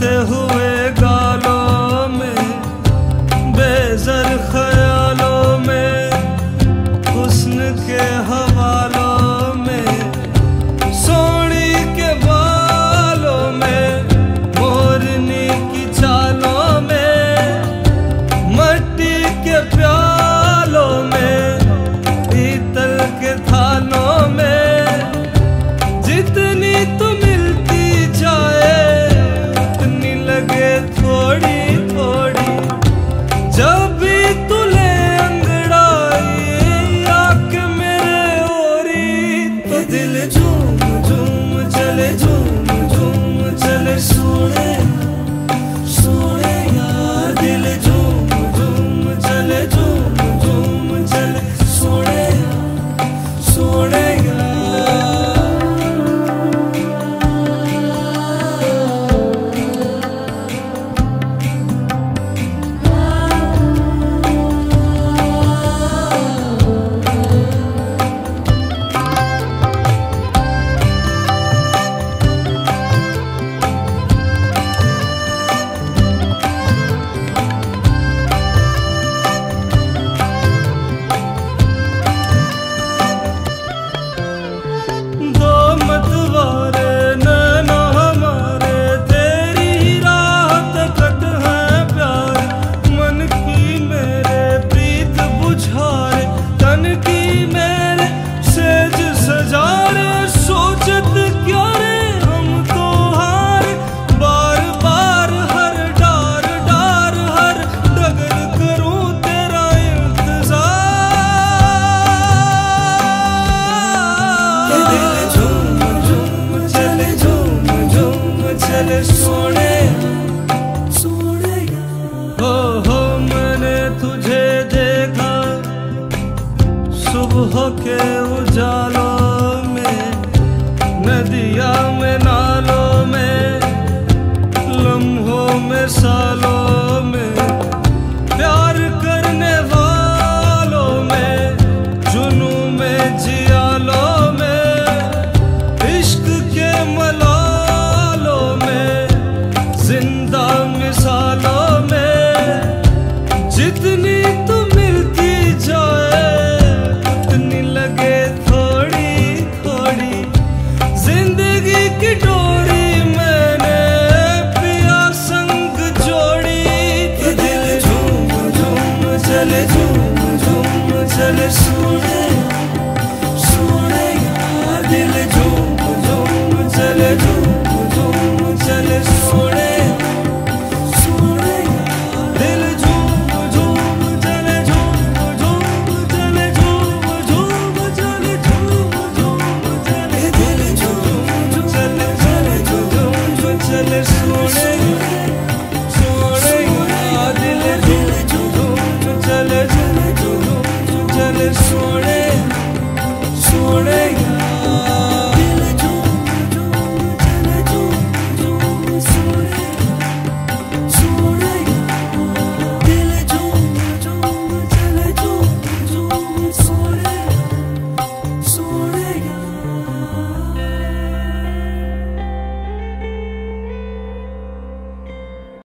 who हो मैंने तुझे देखा, सुबह के उजालों में, नदिया में, नालों में, लम्हों में सालों ज़िंदा मिसालों കൂടെ